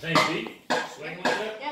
Thanks, Pete. swing like that?